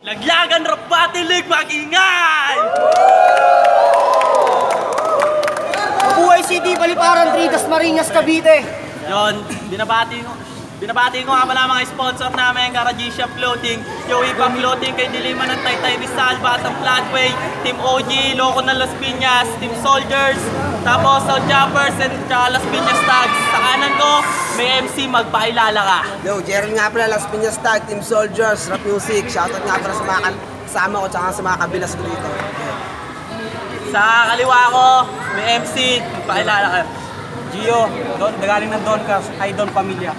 Laglagan Rap Battle League, mag-ingay! Mabuhay City, Paliparan, Tridas, Marinas, Cavite. Yon, binabati ko. Binabati ko nga pala mga sponsor namin, Karaji Shop Clothing, Joey Pang Clothing, kay Dilima ng Taytay Rizal, Batang Flatway, Team OG, Loco ng Las Piñas, Team Soldiers, tapos South Jumpers, and Las Piñas Tags. Sa kanan ko, may MC, magpailala ka. Yo, Gerald nga pala, Las Piñas Tag, Team Soldiers, Rap Music. Shoutout nga pala sa mga kasama ko tsaka sa mga kabilas ko dito. Sa kaliwa ko, may MC, magpailala ka. Gio, Don, galing ng Don Cars, ay Don Pamilya.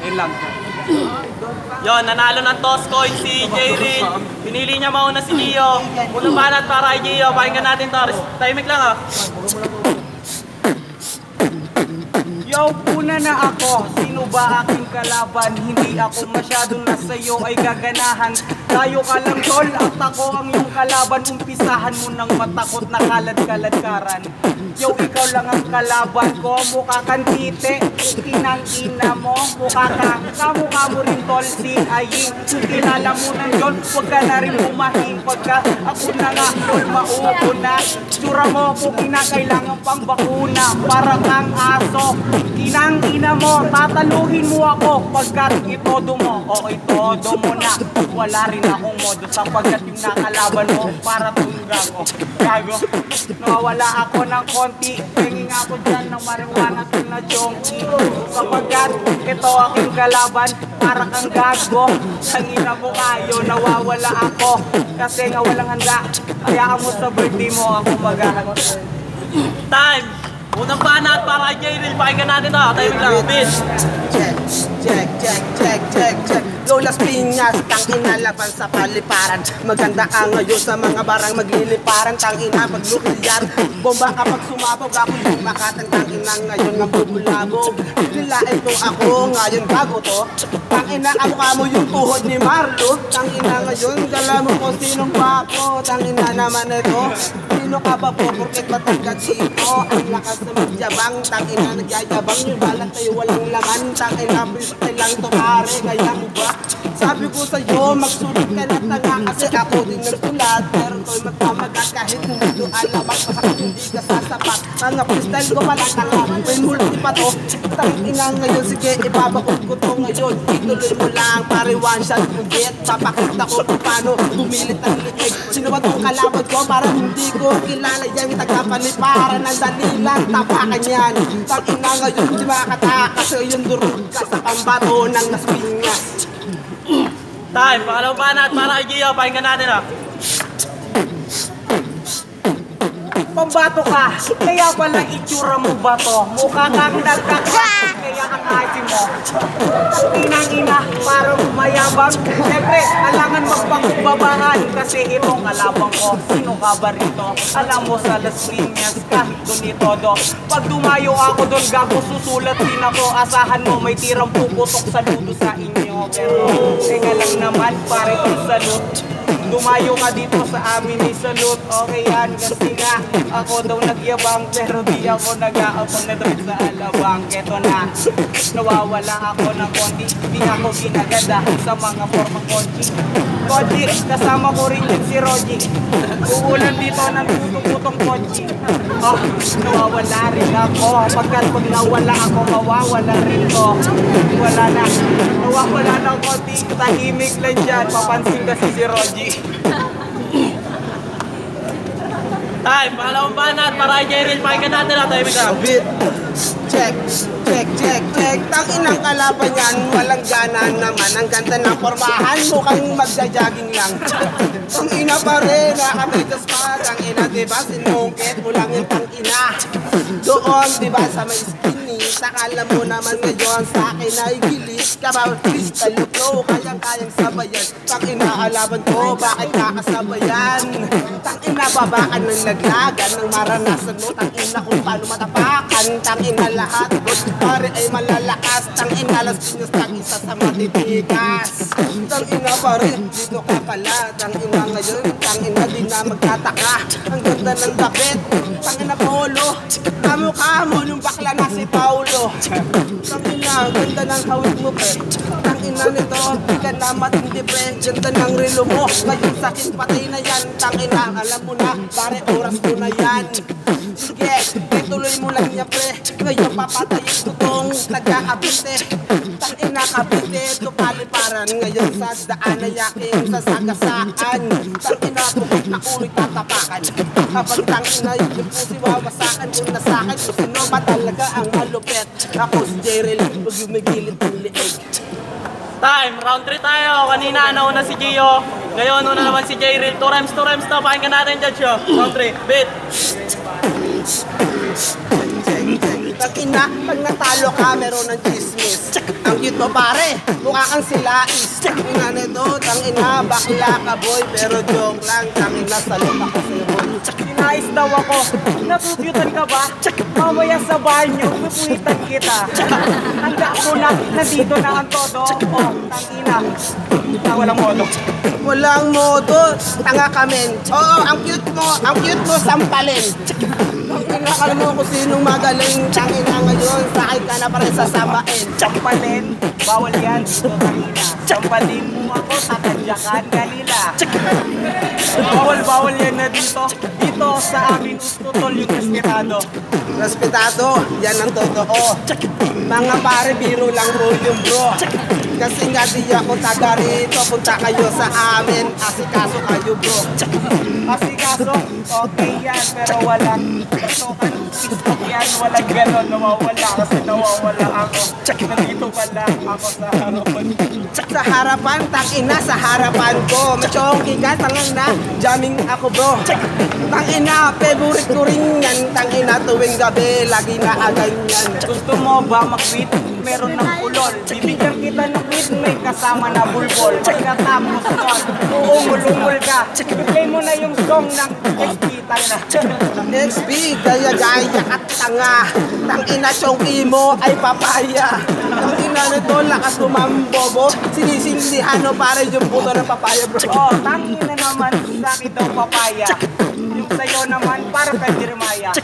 Yun lang. Yon, nanalo ng toss coin si J. Reed. Pinili niya mauna si Gio. Unang banat para kay Gio. Pakinggan natin to. Timing lang ah. Yo, una na ako. Sino ba aking kalaban? Hindi ako masyadong nasa iyo ay gaganahan. Tayo ka lang tol at ako ang iyong kalaban. Umpisahan mo ng matakot na kalad-kaladkaran. Yo, ikaw lang ang kalaban ko. Mukha kang tite. Inang ina mo. Mukha ka. Kamukha mo rin tol si Aying. Kilala mo ng John. Huwag ka na rin bumahing. Pagka ako na nga tol mauuna. Tsura mo ko kinakailangan pang bakuna. Para kang aso. Ina mo. Tataluhin mo ako. Pagkat itodo mo. O itodo mo na. Wala rin akong modo. Sapagkat yung nakalaban mo. Para tungga ko. Gago. Nawawala ako ng konti. Tingin ako dyan ng marijuana na chonky. Sapagkat ito aking kalaban. Para kang gago. Tangina mo kayo. Nawawala ako. Kasi nga walang handa. Kaya mo sa birthday mo ako maghahanda. Time! Unang banat para kay J. Reed. Pakinggan natin to. Timing lang. Bitch! Check, check, check, check, check, check. Yo, Las Piñas, tangina laban sa paliparan. Maganda ka ngayon sa mga barang magliliparan. Tangina pag nuclear, bomba kapag sumabog ako yung makatang tangina ngayon ng bubulabog. Nilain ko ako ngayon bago to. Tangina ako ka mo yung tuhod ni Marlo. Tangina ngayon, dala mo kung sinong papo. Tangina naman ito. Sino ka ba po? Porket matangkat sino? Ang lakas na magyabang. Tangina nagyayabang yung balat tayo walang laman. Tangina freestyle lang to pare. Mo ba? Sabi ko sa'yo, magsulat ka na tanga kasi ako din nagsulat. Pero to'y magpamagat kahit hindi alam. Magpasak hindi ka sasapat. Mga freestyle ko pala tanga. May multi pa to. Tangina ngayon, sige ipapakot ko to ngayon. Ituloy mo lang, pare one shot mo get. Papakita ko kung paano bumilit ang liig. Sino ba tong kalaban ko? Para hindi ko kilala yan. Tagapaniparan ng dali lang. Tapakan yan. Tangina ngayon, di makatakas. So yung durog ka sa pambato ng Las Piñas. Time! Pangalawang banat para kay Gio. Pakinggan natin ah. Pambato ka, kaya pala itsura mo ba to? Mukha kang nagkakasin, kaya ang ate mo. Inang-ina, para mayabang. Siyempre, alangan magpangbabangan kasi itong kalabang ko. Sino ka ba rito? Alam mo sa Las Piñas, kahit doon ito do. Pag dumayo ako doon, gago susulat din ako. Asahan mo, may tirang puputok sa ludo sa inyo. Pero, teka lang naman, pare kong salute. Dumayo ka dito sa amin ni Salute Okay yan kasi nga Ako daw nagyabang Pero di ako nag-aabang na doon sa alabang. Keto na Nawawala ako ng konti. Di ako ginagada sa mga formang konti. Koji Kasama ko rin din si Roji Uulan dito ng tutong-tutong koji Oh Nawawala rin ako. Pagkat pag nawala ako Mawawala rin ko. Wala na. Nawawala ng konti Tahimik lang dyan. Papansin kasi si Roji Time! Pangalawang banat para kay J. Reed. Pakinggan natin ah. Timing lang. Beat. Check, check, check, check. Tangin ang kalaban yan, walang gana naman. Ang ganda ng pormahan, mukhang magja-jogging lang. Ang ina pa rin, nakamitas pa. Ang ina, diba, sinungkit mo lang yung tangina. Doon, diba, sa may skinny. Takala mo naman ngayon, sa akin ay gilis ka ba? Crystal flow, kayang-kayang sabayan. Tangina, kalaban ko, bakit kakasabayan? Tangina, babakan ng naglagan ng maranasan mo. Tangina kung paano matapakan. Tangina lahat, good pare ay malalakas. Tangina las pinyas tang isa sa matitigas. Tangina pare, dito ka pala. Tangina ngayon, tangina di na magtataka. Ang ganda ng dakit, tangina polo. Kamukha mo yung bakla na si Paulo. Ina, ganda ng hawig mo pre. Tang ina nito, di ka na matindi pre. Ganda ng relo mo, ngayon sakit patay na yan. Tang ina, alam mo na, pare oras mo na yan. Sige, ituloy mo lang niya pre. Ngayon papatayin ko tong taga-abite Tang ina kabite, tupaliparan Ngayon sa daan na yakin sa sagasaan Tang ina, bukit na ulo'y tatapakan Habang tang ina, yung pusi wawasakan Yung nasakan, kung sino ba talaga ang malupit Ako si Jerry, huwag yung migilit ng liig Time, round 3 tayo. Kanina nauna si Gio. Ngayon, una naman si J-Reel. 2 rhymes, 2 rhymes na. Pakinggan natin, Judge. Round 3, beat. Tangina, pag natalo ka, meron ng chismis. Ang cute mo pare, mukha kang silais. Tangina nito, tangina, bakla ka boy. Pero joke lang, tangina, salot ako sa'yo boy. Sinais daw ako. Nakukyutan ka ba? Mamaya sa banyo, pupuhitan kita. Handa ko na, nandito na ang todo. Oh, tangina. Ah, walang modo. Walang modo, tanga ka men. Oo, ang cute mo, ang cute mo, sampalin. Tangina, alam mo kung sinong magaling. Tangina ngayon, sakay ka na pa rin sasamain. Champalin, bawal yan. Champalin mo ako, tatadyakan ka nila. Bawal, bawal yan na dito. Dito sa amin, tutol yung respetado. Respetado, yan ang totoo. Mga pare, biro lang po yung bro. Kasi nga di ako taga rito, punta kayo sa amin. Asikaso kayo bro. Kasi kaso, okay yan, pero walang pasukan. Yan, walang ganon, nawawala kasi nawawala ako. Nandito pala ako sa harapan. Sa harapan, tangina sa harapan ko. Machongki ka, tangan na, jamming ako bro. Tangina, favorite ko rin yan. Tangina, tuwing gabi, lagi na aganyan. Gusto mo ba mag-quit? Meron ng pulol. Bibigyan kita ng quit, may kasama na bulbol. Pagkatapos nun, uungol-ungol ka. Play mo na yung song ng XP, na. XB, gaya-gaya at tanga. Tangina, chongki mo ay papaya. Tangina nito, lakas tumambobo. Sinisindihan no, para yung puto ng papaya bro. Oh, tangin na naman sa akin daw papaya. Yung sa'yo naman, parang kay Jeremiah.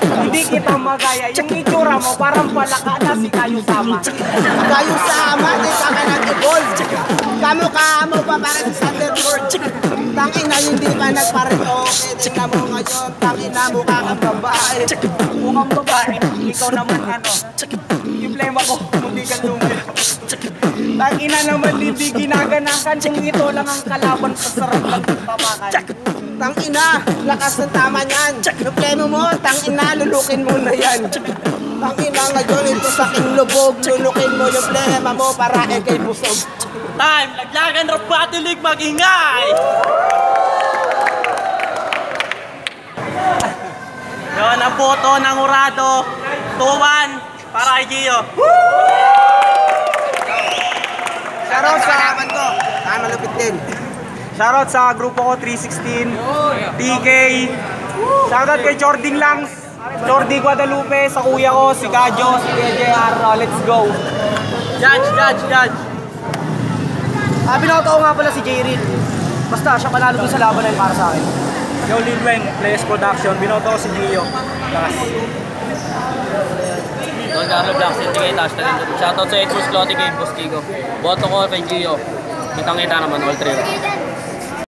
Hindi kita magaya. Yung itsura mo, parang palaka na si Kayo Sama. Kayo sama, di ka ka nag-evolve. Kamukha mo pa para sa Thunderbird. Tangina, hindi ka nagparitoke. Tingnan mo ngayon, tangina mukha kang babae. Mukhang babae, ikaw naman ano. Yung plema ko, hindi ka lumil. Tangina naman, hindi ginaganakan. Kung ito lang ang kalaban, pasarap lang yung papakan. Tangina, lakas ng tama niyan. Problema mo, tangina, lulukin mo na yan. Tangina ngayon, ito sa aking lubog. Lulukin mo yung problema mo para eh kay busog. Time, laglagan battle league, mag-ingay! Yun ang boto ng Urado. 2-1 para kay Gio. Shoutout sa kalaban ko. Ah, malupit din. Shoutout sa grupo ko 316, TK. Shoutout kay Jording Langs, Jordi Guadalupe, sa kuya ko, si Kajo, si JJR. Uh, let's go. Judge, judge, judge. Ah, binoto ko nga pala si J-Reel. Basta siya panalo dun sa laban na yun para sa akin. Yo Lil Wen, Players Production, binoto ko si Gio. Lakas. Don Carlo Black, Syndicate, hashtag and Shoutout sa Edwards Clothing kay Boss Tigo. Boto ko kay Gio. Kitang kita naman, all three.